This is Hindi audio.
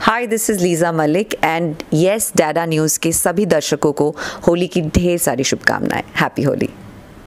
Hi this is Liza Malik and yes Dada news के सभी दर्शकों को होली की ढेर सारी शुभकामनाएँ। हैप्पी होली